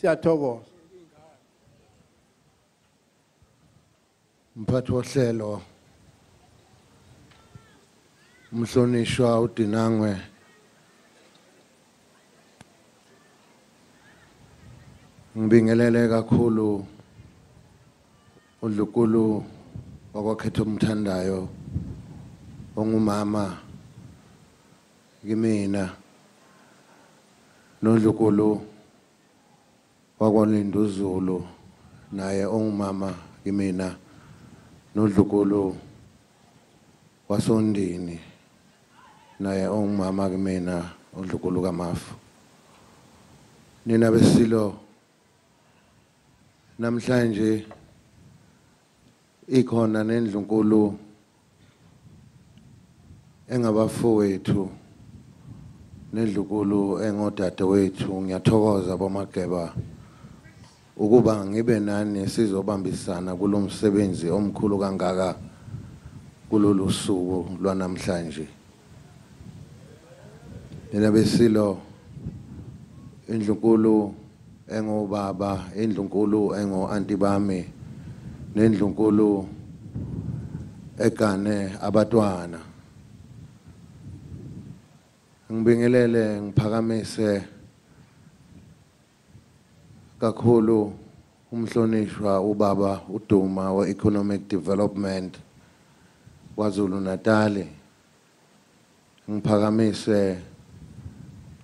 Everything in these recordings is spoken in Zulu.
siyathokoza mphathi wohlelo umhlonishwa uDinangwe. Ngibingelele kakhulu udlukulu wakwakhetha umthandayo ongumama kimina nodlukulu wakwaLinduzulu naye ongumama kimina nodlukulu wasondini naye ongumama kumina udlukulu kamafu. Nina besilo namhlanje ikhona nendlunkulu engabafowethu nedlukulu engodade wethu ngiyathokoza bomageba. Ukuba ngibe nani sizobambisana kulomsebenzi omkhulu kangaka kulolu suku lwanamhlanje. Nina besilo indlunkulu engobaba indlunkulu engo anti bami nendlunkulu egane abatwana ngibingelele ngiphakamise kakhulu umhlonishwa ubaba uDuma we-economic development kwaZulu Natal ngiphakamise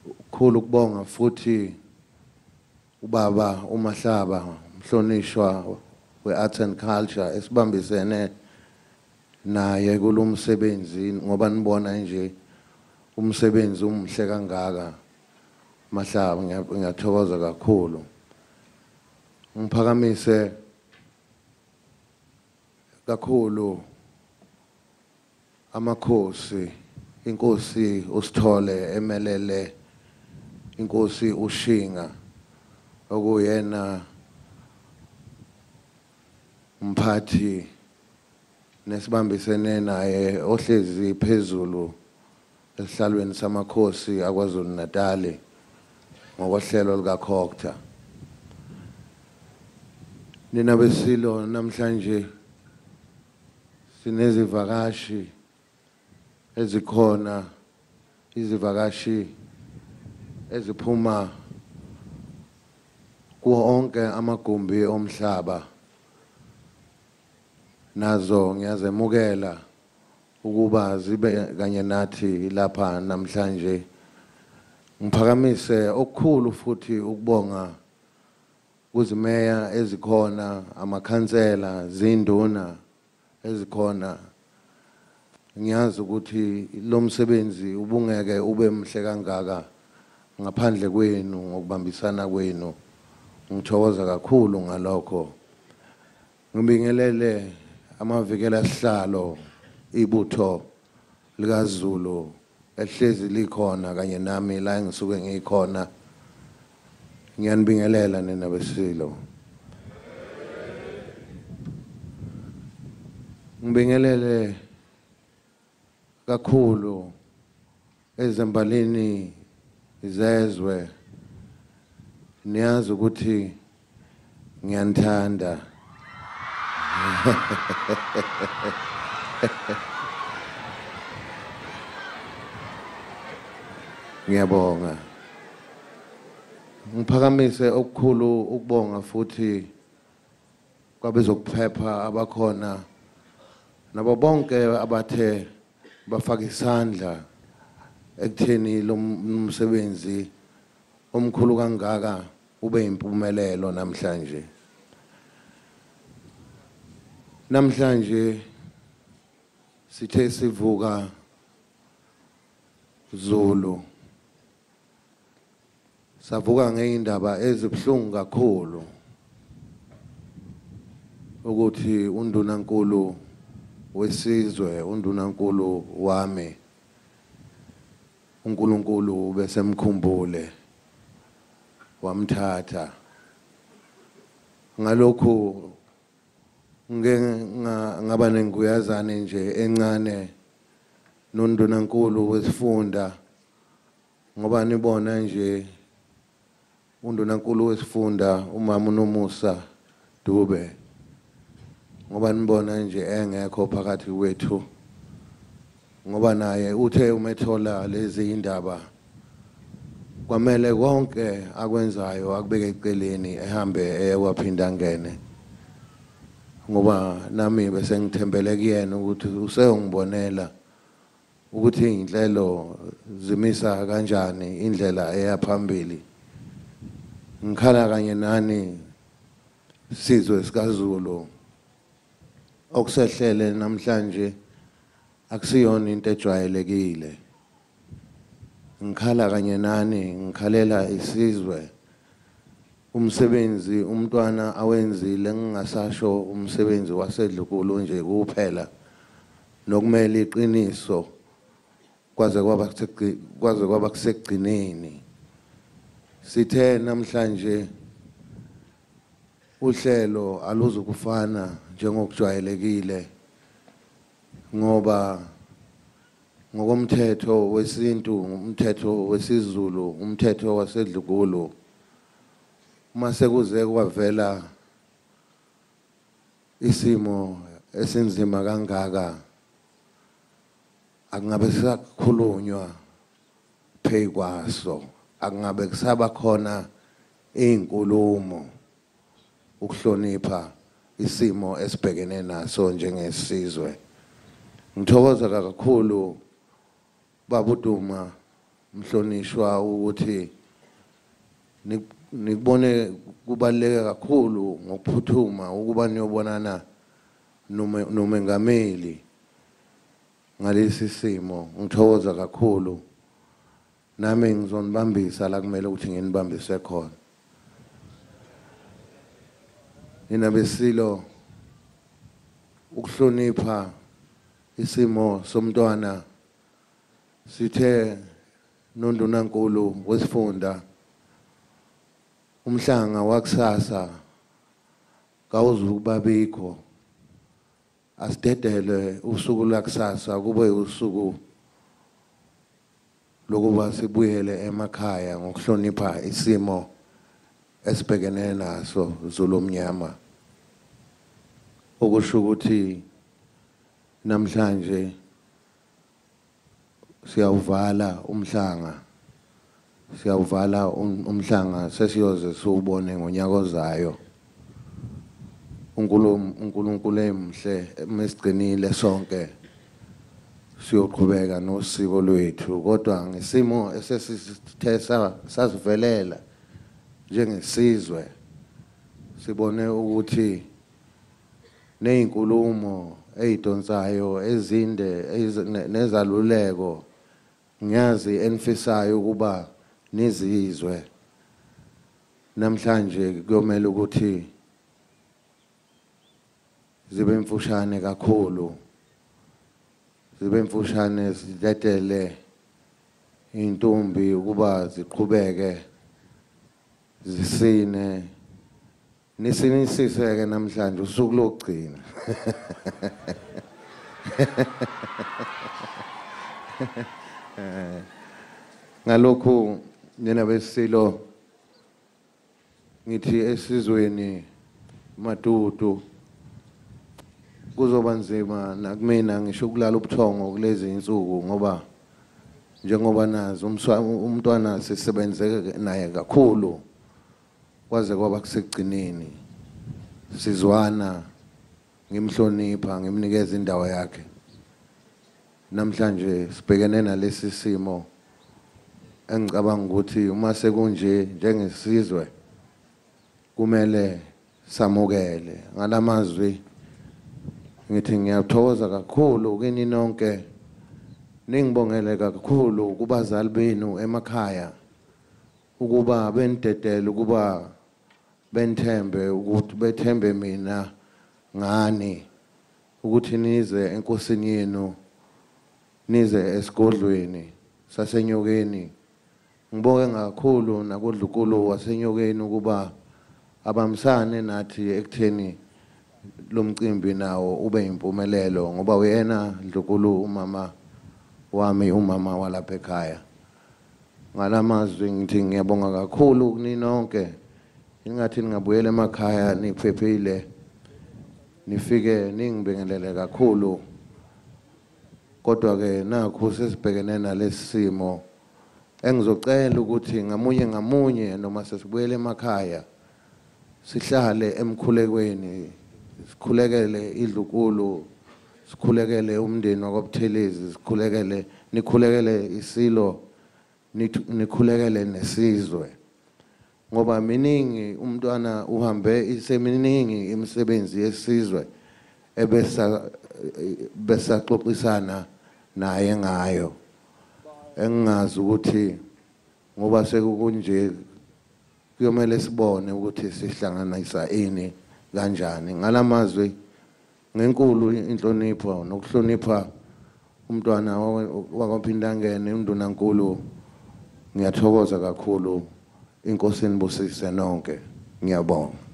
ukukhulu kubonga futhi ubaba uMahlaba umhlonishwa we-arts and culture esibambisene naye kulomsebenzi ngoba nibona nje umsebenzi umuhle kangaka Mahlaba. Ngiyathokoza kakhulu. Ngiphakamise kakhulu amakhosi inkosi usithole emelele inkosi ushinga okuyena umphathi nesibambisene naye ohlezi phezulu esihlalweni samakhosi akwaZulu Natal ngokohlelo lika Khokta nina besilo namhlanje sinezivakashi ezikhona izivakashi eziphuma kuwo onke amagumbi omhlaba. Nazo ngiyazemukela ukuba zibe kanye nathi lapha namhlanje. Ngiphakamise okukhulu futhi ukubonga kuzimeya ezikhona amakhansela zinduna ezikhona. Ngiyazi ukuthi lo msebenzi ubungeke ube mhle kangaka ngaphandle kwenu ngokubambisana kwenu. Ngithokoza kakhulu ngalokho. Ngibingelele amavikela sihlalo ibutho likaZulu ehlezi likhona kanye nami la engisuke ngikhona. Ngiyanibingelela nina besilo ngibingelele kakhulu ezembalini izezwe niyazi ukuthi ngiyanithanda. Ngiyabonga. Ngiphakamise okukhulu ukubonga futhi kwabezokuphepha abakhona nabo bonke abathe bafaka isandla ekutheni lo msebenzi omkhulu kangaka ube impumelelo namhlanje. Namhlanje sithe sivuka Zulu. Savuka ngeindaba ezibhlungu kakhulu. Ukuthi undunankulu wesizwe undunankulu wami uNkulunkulu besemkhumbule wamthatha. Ngalokho ngeke ngaba nenguyazane nje encane nondunankulu wesifunda ngoba nibona nje undunankulu wesifunda umama uNomusa Dube. Ngoba nibona nje engekho phakathi kwethu ngoba naye uthe umethola lezi indaba kwamele konke akwenzayo akubeke eceleni ehambe eyewaphinda ngene ngoba nami bese ngithembele kuyena ukuthi useyongibonela ukuthi iy'nhlelo zimisa kanjani indlela eya phambili. Ngikhala kanye nani sizwe sikaZulu okusehlele namhlanje akusiyona into ejwayelekile. Ngikhala kanye nani ngikhalela isizwe. Umsebenzi umntwana awenzile ngingasasho umsebenzi wasedlukulu nje kuphela. Nokumele iqiniso kwaze kwaba kwaze kwaba kusegcineni sithe namhlanje uhlelo aluzukufana njengokujwayelekile ngoba ngokomthetho wesintu umthetho wesiZulu umthetho wasedlukulu mase kuze kwavela isimo esinzima kangaka akungabe sisakhulunywa phezu kwaso. Akungabe kusaba khona izinkulumo ukuhlonipha isimo esibhekene naso njengesizwe. Ngithokoza kakhulu babuduma mhlonishwa ukuthi nikubone kubaluleke kakhulu ngokuphuthuma ukuba niyobonana nomengameli ngalesi simo. Ngithokoza kakhulu. Nami ngizonibambisa la kumele ukuthi nginibambise khona. Nina besilo ukuhlonipha isimo somntwana sithe nondunankulu wesifunda umhlanga wakusasa kawuzukubabikho asidedele usuku lakusasa kube usuku lokuba sibuyele emakhaya ngokuhlonipha isimo esibhekene naso zulomnyama okusho ukuthi namhlanje siyawuvala umhlanga siyawuvala umhlanga sesiyoze siwubone ngonyaka ozayo. uNkulunkulu emhle mesigcinile sonke. Siyoqhubeka nosiko lwethu kodwa ngesimo esesithe sasivelela njengesizwe sibone ukuthi nezinkulumo ezidonsayo ezinde nezaluleko ngiyazi enifisayo ukuba nizizwe. Namhlanje kuyomela ukuthi zibe mfushane kakhulu. Zibe mfushane siletele intombi ukuba ziqhubeke zisine. Nisinisise-ke namhlanje usuku lokugcina. Ngalokhu nina besilo ngithi esizweni madudu kuzoba nzima nakumina ngisho ukulala ubuthongo kulezi insuku ngoba njengoba nazi umntwana sisebenze naye kakhulu kwaze kwaba kusegcineni sizwana ngimhlonipha ngimnikeza indawo yakhe. Namhlanje sibhekene nalesi simo engicabanga ukuthi uma sekunje njengesizwe kumele samukele. Ngalamazwi ngithi ngiyathokoza kakhulu kini nonke. Ningibongele kakhulu kubazali benu emakhaya ukuba benidedele ukuba benithembe ukuthi bethembe mina ngani ukuthi nize enkosini yenu nize esigodlweni sasenyokeni. Ngibonge kakhulu nakodlukulu wasenyokeni ukuba abamsane nathi ekutheni lo mcimbi nawo ube impumelelo ngoba uyena dlukulu umama wami umama walapha ekhaya. Ngalamazwi ngithi ngiyabonga kakhulu kuninonke ingathi ningabuyela emakhaya niphephile. Nifike ningibingelele kakhulu. Kodwa ke nakho sesibhekene nalesi simo engizocela ukuthi ngamunye ngamunye noma sesibuyele emakhaya sihlale emkhulekweni. Sikhulekele idlukulu sikhulekele umndeni wakwabuthelezi sikhulekele nikhulekele isilo nikhulekele nesizwe. Ngoba miningi umntwana uhambe iseminingi imisebenzi yesizwe ebesa besaxoxisana naye ngayo. Engingazi ukuthi ngoba sekukunje kuyomele sibone ukuthi sihlanganisa ini. Kanjani? Ngalamazwi ngenkulu inhlonipho nokuhlonipha umntwana wakwaphindangene undunankulu ngiyathokoza kakhulu. Inkosi nibusise nonke. Ngiyabonga.